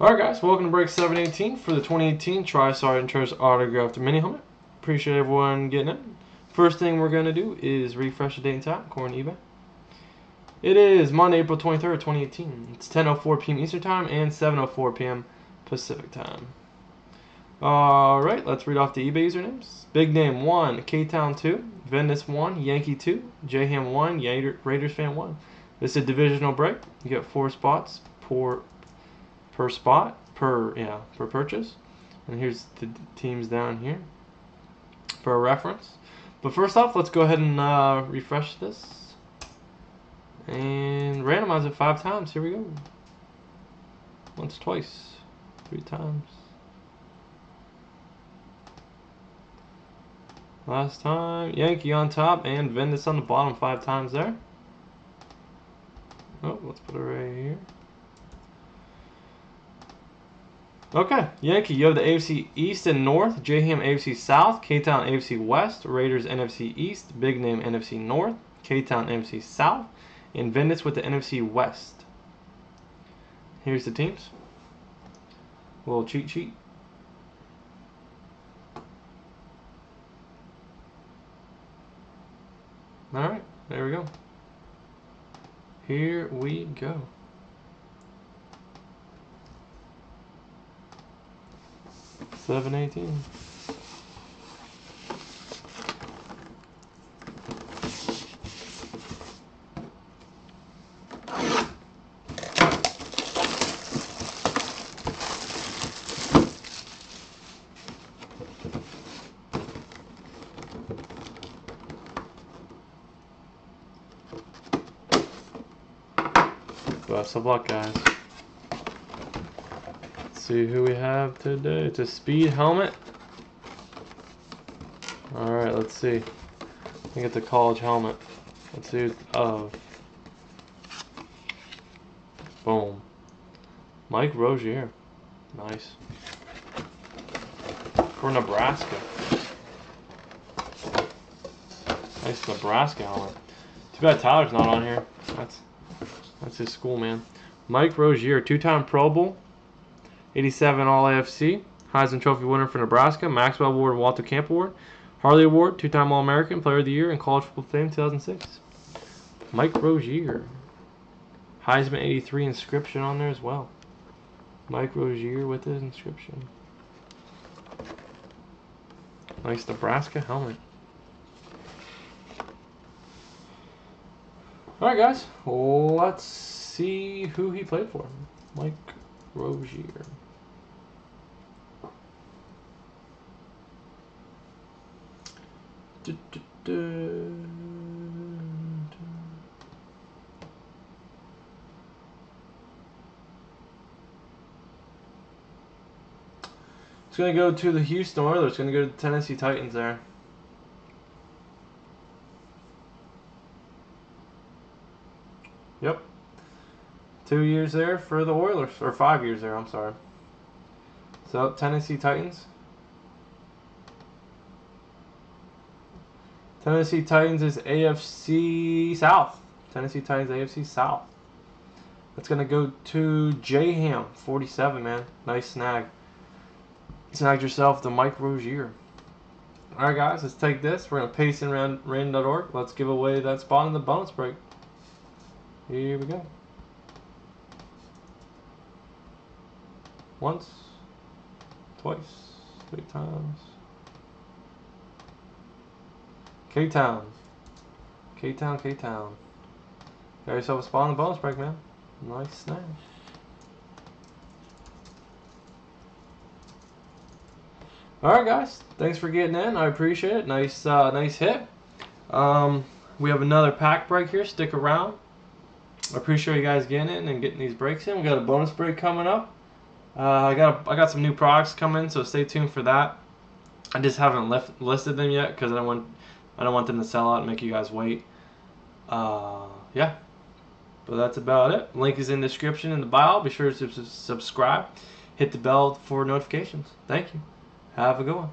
Alright guys, welcome to break 718 for the 2018 TriStar Hidden Treasures Autographed Mini Helmet. Appreciate everyone getting it. First thing we're going to do is refresh the date and time according to eBay. It is Monday, April 23rd, 2018. It's 10.04 p.m. Eastern Time and 7.04 p.m. Pacific Time. Alright, let's read off the eBay usernames. Big Name 1, K-Town 2, Venice 1, Yankee 2, J-Ham 1, Raiders Fan 1. This is a divisional break. You get four spots per, per spot, per, yeah, per purchase. And here's the teams down here for a reference. But first off, let's go ahead and uh, refresh this. And randomize it five times. Here we go. Once, twice, three times. Last time, Yankee on top and Venice on the bottom five times there. Oh, let's put it right here. Okay, Yankee, you have the AFC East and North, J-Ham AFC South, K-Town AFC West, Raiders NFC East, Big Name NFC North, K-Town NFC South, and Venice with the NFC West. Here's the teams. A little cheat sheet. Alright, there we go. Here we go. Seven eighteen. Best of luck, guys. See who we have today. It's a speed helmet. Alright, let's see. I think it's a college helmet. Let's see. Oh. Boom. Mike Rozier. Nice. For Nebraska. Nice Nebraska helmet. Too bad Tyler's not on here. That's that's his school, man. Mike Rozier, two-time Pro Bowl, 87 All-AFC, Heisman Trophy winner for Nebraska, Maxwell Award Walter Camp Award, Harley Award, two-time All-American, Player of the Year, and College Football Fame 2006. Mike Rozier. Heisman 83 inscription on there as well. Mike Rozier with his inscription. Nice Nebraska helmet. Alright, guys. Let's see who he played for. Mike Rozier. Du, du, du. It's going to go to the Houston Oilers. It's going to go to the Tennessee Titans there. Yep. Two years there for the Oilers, or five years there, I'm sorry. So, Tennessee Titans. Tennessee Titans is AFC South. Tennessee Titans AFC South. That's going to go to J Ham, 47, man. Nice snag. Snagged yourself the Mike Rozier. Alright, guys, let's take this. We're going to paste in random.org. Let's give away that spot in the bonus break. Here we go. Once, twice, three times. K-Town. K-Town, K-Town. Got yourself a spot on the bonus break, man. Nice snag. Alright guys, thanks for getting in. I appreciate it. Nice uh, nice hit. Um, we have another pack break here. Stick around. I appreciate you guys getting in and getting these breaks in. We got a bonus break coming up. Uh, I got a, I got some new products coming, so stay tuned for that. I just haven't left, listed them yet because I want I don't want them to sell out and make you guys wait. Uh, yeah, but that's about it. Link is in the description in the bio. Be sure to subscribe. Hit the bell for notifications. Thank you. Have a good one.